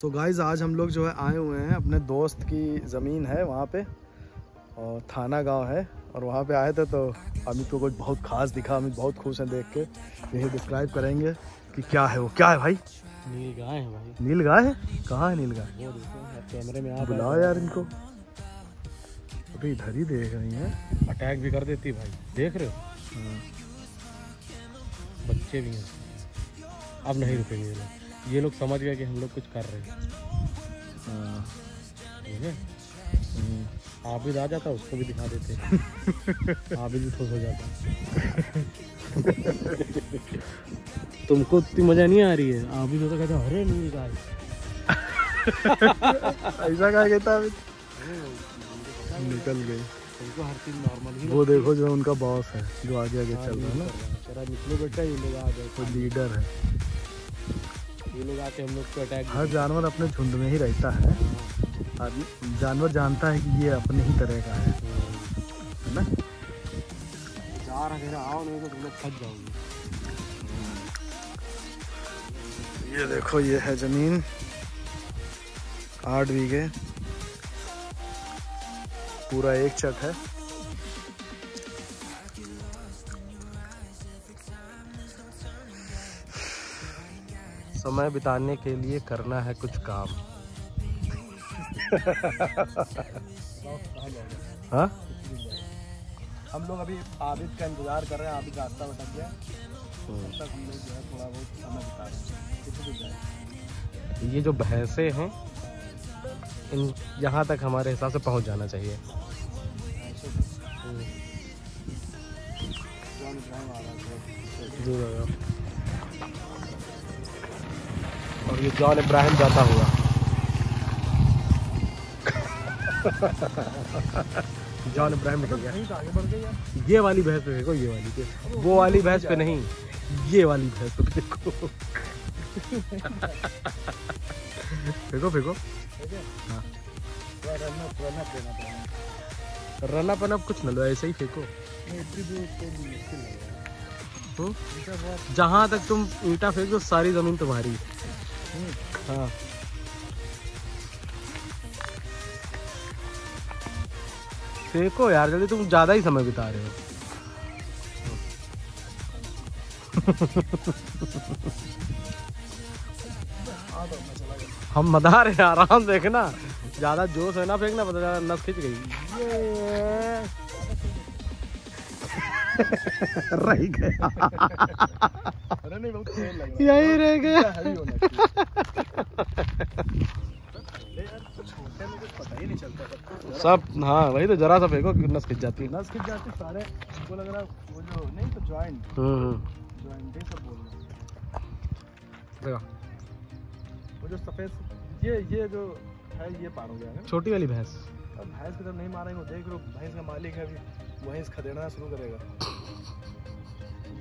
तो गाइज़ आज हम लोग जो है आए हुए हैं अपने दोस्त की ज़मीन है वहाँ पे और थाना गाँव है और वहाँ पे आए थे तो अमित को कुछ बहुत खास दिखा अमित बहुत खुश हैं देख के। यही डिस्क्राइब करेंगे कि क्या है वो। क्या है भाई? नील गाय है भाई। नील गाय है? कहाँ है नील गाय? कैमरे में आप बुलाओ यार इनको। अभी इधर ही देख रही हैं। अटैक भी कर देती भाई। देख रहे हो? हाँ। बच्चे भी हैं। अब नहीं रुकेंगे ये लोग समझ गए कि हम लोग कुछ कर रहे हैं। हाँ। है। आबिद आ जाता उसको भी दिखा देते। आबिद भी खुश हो जाता। तुमको इतनी मज़ा नहीं आ रही है? आबिद होता कहता अरे गाय ऐसा कहा कहता है निकल गए तुमको हर चीज़ नॉर्मल ही वो देखो जो उनका बॉस है जो आगे आगे चल रहा है ना। निकलो बेटा ये लोग आ गए। लीडर है। ये लोग आके हम लोग को अटैक हर जानवर अपने झुंड में ही रहता है। आदमी जानवर जानता है कि ये अपने ही तरह का है। है ना? जा रहा आओ नहीं तो तुम फंस जाओगे। ये देखो ये है ज़मीन। आठ बीघे। पूरा एक चट है। समय बिताने के लिए करना है कुछ काम। हाँ? हम लोग अभी आबिद का इंतज़ार कर रहे हैं आबिद रास्ता भटक गया। तक हम लोग जो है थोड़ा बहुत समय बिता रहे हैं। जाए ये जो भैंसे हैं इन यहाँ तक हमारे हिसाब से पहुँच जाना चाहिए। जॉन इब्राहिम आ रहा है जी। और ये जॉन इब्राहिम जाता हुआ। जॉन इब्राहिम निकल गया। तो ये वाली भैंस पे देखो, ये वाली पे वो वाली भैंस पे नहीं, ये वाली भैंस पे देखो। फेंको फेंको। है। रना पन अब कुछ न लो, ऐसे ही फेंको। तो हम्म? जहाँ तक तुम ईंटा फेंको, सारी ज़मीन तुम्हारी। हाँ। फेंको यार, जल्दी तुम ज़्यादा ही समय बिता रहे हो। हम मदा रहे हैं, आराम देखना। ज़्यादा जोश है ना फेंकना, पता चला नस खिंच गई। रह गया। यही रह गया। है पता ही सबको सब हाँ वही तो जरा सा फेंको नस खिंच जाती है। नस खिंच जाते सारे हमको लग रहा है वो जो नहीं तो जॉइंट हम्म हम्म। जॉइंट ही सब बोल रहे हैं। देखो। वो जो सफ़ेद ये ये जो है ये पार हो गया है। छोटी वाली भैंस। अब भैंस की तरफ़ नहीं मारेंगे वो देख लो भैंस का मालिक है अभी। वहीं खदेड़ना शुरू करेगा।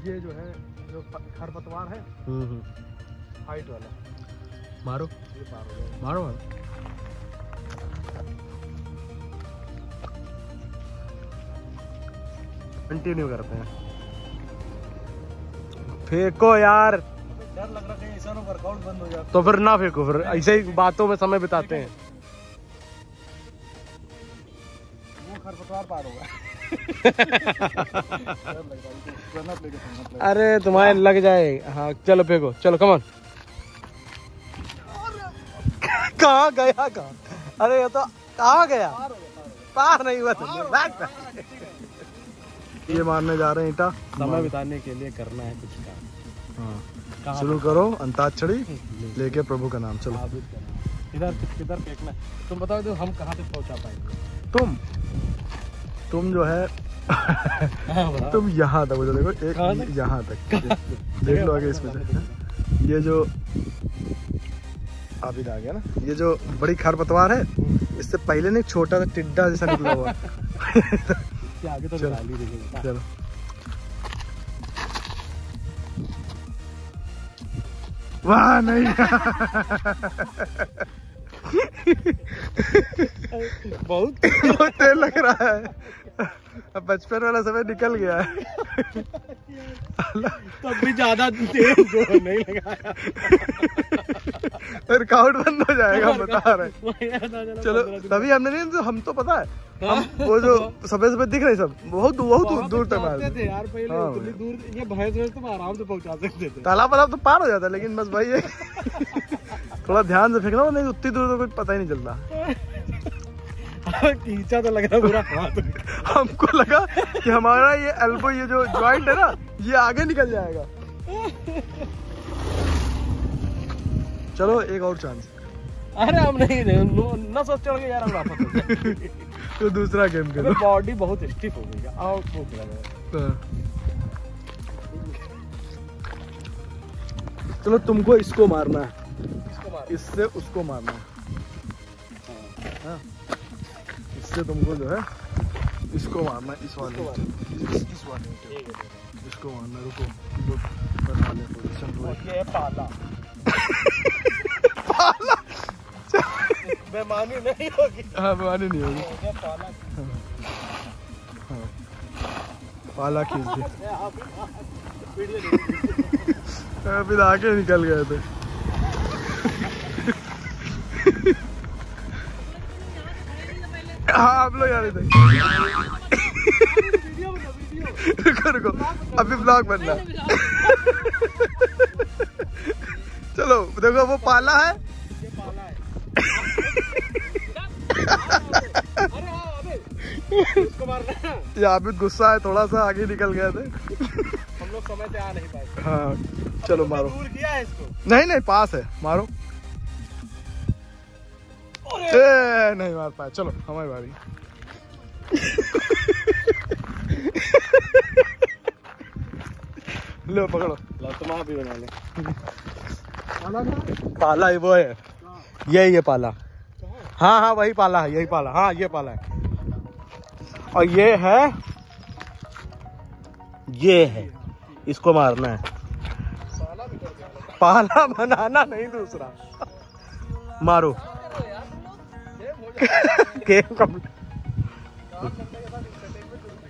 ये जो है जो प- खरपतवार है। हम्म हम्म। हाइट वाला। मारो। ये पार हो गया मारो मारो। कंटिन्यू करते हैं। फेंको यार। डर लग रहा है ऐसा ना वर्कआउट बंद हो जाता तो फिर ना फेंको फिर ऐसे ही बातों में समय बिताते हैं। वो खरपतवार पार होगा अरे तुम्हारे लग जाए। हाँ चलो फेंको। चलो कमन कहा गया कहाँ? अरे ये तो कहा गया। पार नहीं हुआ तुमने। ये मारने जा रहे हैं ईटा। समय बिताने के लिए करना है कुछ काम। हाँ। शुरू करो अंताक्षरी लेके। प्रभु का नाम। चलो। इधर किधर फेंकना तुम बताओ तो हम कहाँ तक पहुँचा पाएँगे? तुम? तुम जो है तुम यहाँ तक मुझे देखो एक यहाँ तक। देख लो आगे इसमें से। ये जो आबिद आ गया ना ये जो बड़ी खरपतवार है इससे पहले नहीं छोटा सा टिड्डा जैसा निकला हुआ। आगे तो चलो। चलो। वाह नहीं। बहुत बहुत तेल लग रहा है। अब बचपन वाला समय निकल गया है। तब भी ज़्यादा तेल नहीं लगाया फिर काउंट बंद हो जाएगा हम बता रहे। हैं। चलो तभी हमने नहीं तो हम तो पता है। हाँ। हम वो जो सफ़ेद सफ़ेद दिख रहे सब बहुत बहुत दूर दूर तक हाँ। दूर ये भैंस तो आराम से पहुँचा सकते थे। तालाब वालाब तो पार हो जाता है लेकिन बस भाई है। थोड़ा ध्यान से फेंकना नहीं उतनी दूर तो कुछ पता ही नहीं चलता। कीचा तो लग रहा पूरा हमको लगा कि हमारा ये एल्बो ये जो जॉइंट है ना ये आगे निकल जाएगा। चलो एक और चांस अरे हम नहीं न सोच चढ़ गए यार हम वापस। तो दूसरा गेम खेलो। बॉडी बहुत स्टिफ हो गई। है आउट भूख लगा हाँ। चलो तुमको इसको मारना है। इससे उसको मारना है। हाँ। इससे तुमको जो है इसको मारना है, इस वाले इस वाले इसको मारना रुको। जो बना ले पोजीशन ये है पाला। बेमानी नहीं होगी। हाँ बेमानी नहीं होगी। पाला। पाला खींच दिया तो आके निकल गए थे। हाँ आप लोग रहे बना रुको रुको। अभी ब्लॉग बनना है। चलो देखो वो पाला है। ये पाला है अरे हाँ अबे इसको मारना है ये आबिद गुस्सा है थोड़ा सा आगे निकल गए थे। हम लोग समय से आ नहीं पाए। हाँ चलो मारो। किया है इसको। नहीं नहीं पास है मारो। ए, नहीं मार पाया। चलो हमारी बारी। लो पकड़ो। लो तुम आप भी बना ले पाला ही वो है। यही है पाला। हाँ हाँ वही पाला है यही पाला। हाँ ये पाला है। और ये है ये है। इसको मारना है। पाला बनाना नहीं दूसरा। मारो। गेम कंप्लीट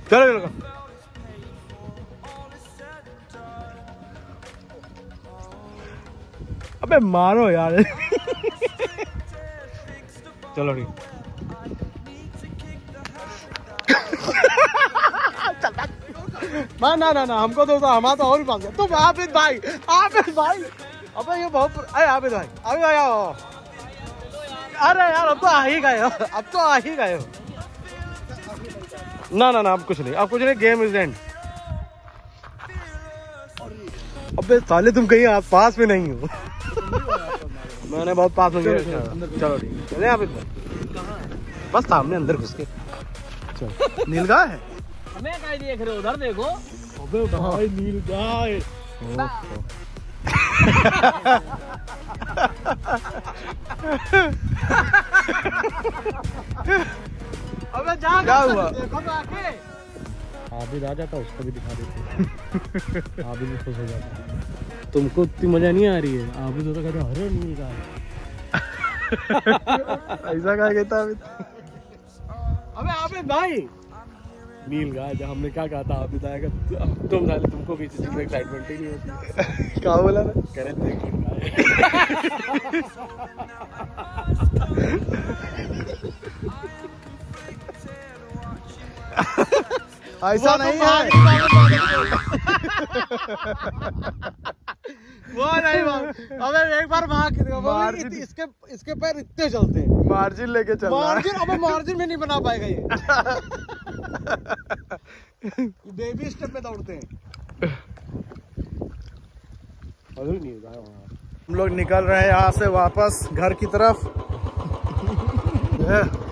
चलो चलो अबे मारो यार। चलो ठीक। ना ना ना ना हमको तो हमारा तो और भी है तुम आबिद भाई, आप भाई। अबे ये बहुत अरे आबिद भाई, अभी भाई आओ। अरे यार अब तो आ ही गए हो। अब तो आ ही गए हो। ना ना ना अब कुछ नहीं। अब कुछ नहीं गेम इज़ एंड अबे साले तुम कहीं आप पास में नहीं हो। मैंने बहुत पास में गया। चलो ठीक है। चले भाई बस सामने अंदर घुस के। चलो। नीलगाय है? हमें कहीं देख रहे हो उधर देखो। अबे भाई नील गाय अबे जा क्या हुआ? तो आके। आबिद आ जाता उसको भी दिखा देते। आबिद भी खुश हो जाता। तुमको इतनी मज़ा नहीं आ रही है? आबिद तो कहता अरे नहीं का ऐसा क्या कहता अभी अबे आबिद भाई। नील गाय जब हमने क्या कहा था आबिद आएगा तो- तुम तुमको भी एक्साइटमेंट ही नहीं होती। क्या बोला ना कह रहे थे नील गाय ऐसा नहीं है। वो नहीं अबे एक बार मार्जिन- इसके इसके पैर इतने चलते हैं। मार्जिन लेके चल मार्जिन अबे मार्जिन में नहीं बना पाएगा ये। बेबी स्टेप पे दौड़ते हैं अरे नहीं होगा वहाँ हम लोग निकल रहे हैं यहाँ से वापस घर की तरफ़।